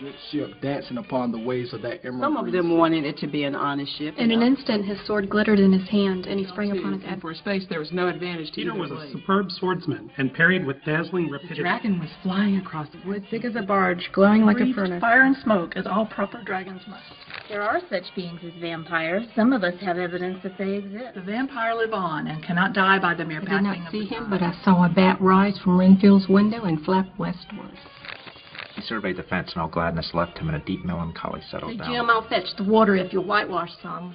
good ship dancing upon the waves of that emerald. Some of them wanted it to be an honest ship. In an instant, his sword glittered in his hand, and he sprang upon his adversary. For a space, there was no advantage to Peter either was a superb swordsman and parried with dazzling rapidity. The rapidity. dragon was flying across the wood, thick as a barge, glowing like a furnace. fire and smoke, as all proper dragons must. There are such beings as vampires. Some of us have evidence that they exist. The vampire live on and cannot die by the mere passing. I did not see him, but I saw a bat rise from Renfield's window and flap westward. He surveyed the fence, and all gladness left him, and a deep melancholy settled Say, down. Jim, I'll fetch the water if you'll whitewash some.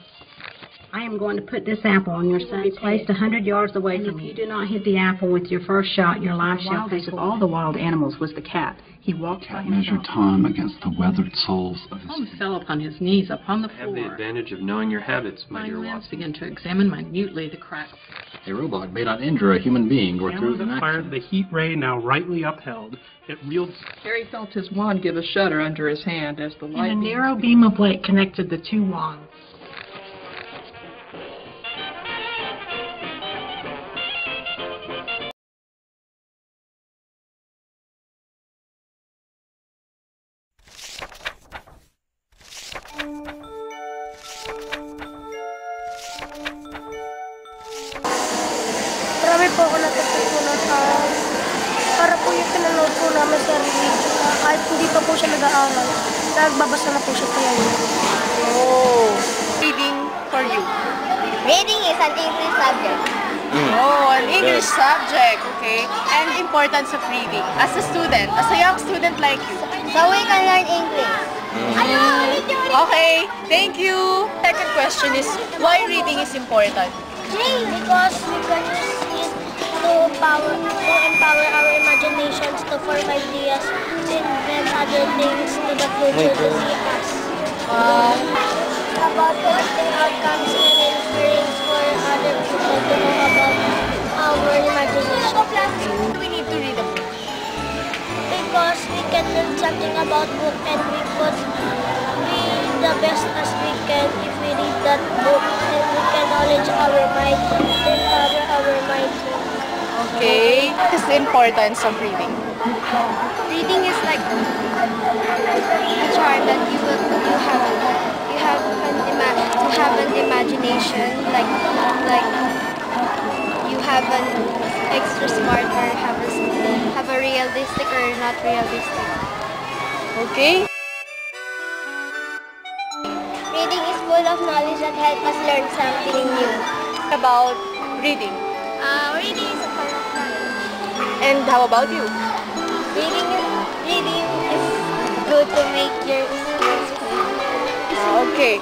I am going to put this apple on your son's placed a hundred yards away And from if you. you do not hit the apple with your first shot, your life The shall wildest pay of all the wild animals was the cat. He walked by Cat measured time against the weathered soles of his Holmes fell upon his knees upon the floor. Have the advantage of knowing your habits, my My dear lens Watson. began to examine minutely the cracks. A robot may not injure a human being or through Hamlet an fired action. the heat ray now rightly upheld. It reeled Harry felt his wand give a shudder under his hand as the light And a narrow beam of light connected the two wands. Po ako natutunan um, para po yung pinanood po namin sa religion na kahit hindi pa po siya nag-aaral, nagbabasa na po siya kaya Oh. Reading for you. Reading is an English subject. Oh, an English subject, okay? And importance of reading. As a student, as a young student like you. So we can learn English. Okay, thank you. Second question is, why reading is important? Because we can use it to power to empower our imaginations to form ideas, to invent other things to the future to see us. Um, about predicting outcomes and inference for other people to know about our imagination. We need to read a book. Because we can learn something about book and we could be the best as we can if we read that book and we can knowledge our mind and empower our mind. Okay, what is the importance of reading? Reading is like a charm that you will you have you have an ima- you have an imagination like like you have an extra smart or have a have a realistic or not realistic. Okay? Reading is full of knowledge that help us learn something new. About reading. Uh, reading And how about you? Reading is, reading is good to make your skills. Ah, okay.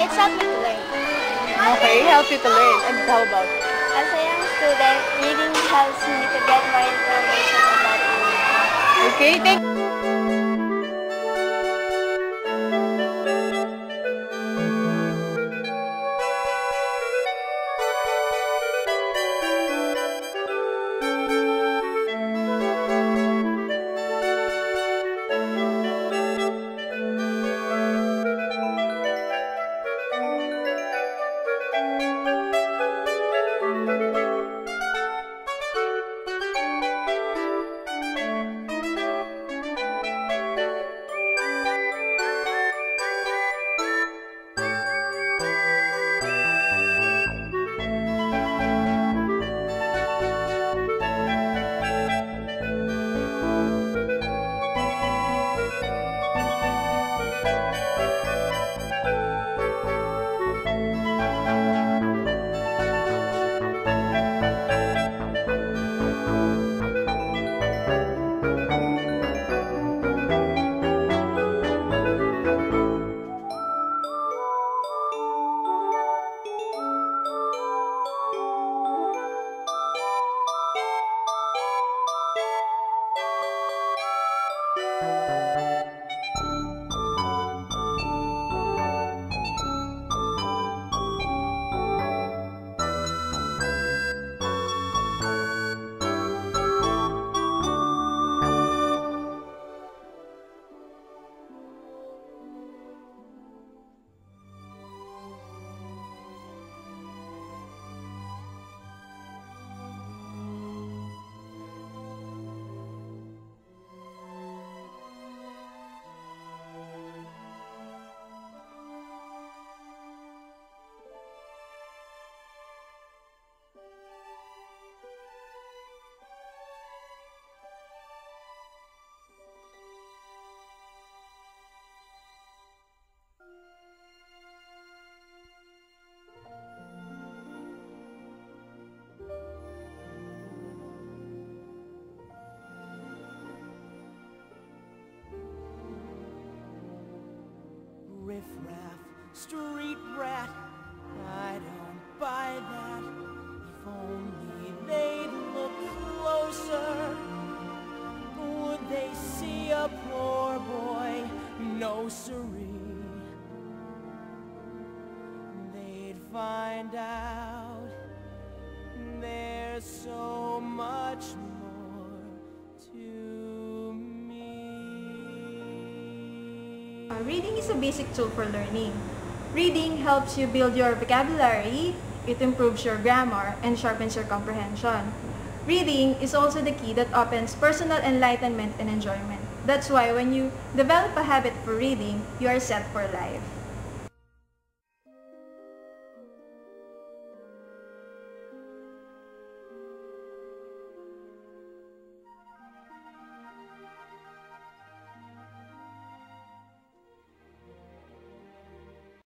It's something to learn. Okay, help you to learn. And how about? As a young student, reading helps me to get more information about. Okay, thank riffraff, street rat. I don't buy that. If only they'd look closer, would they see a poor boy? No siree. They'd find out there's so Uh, reading is a basic tool for learning. Reading helps you build your vocabulary, it improves your grammar, and sharpens your comprehension. Reading is also the key that opens personal enlightenment and enjoyment. That's why when you develop a habit for reading, you are set for life.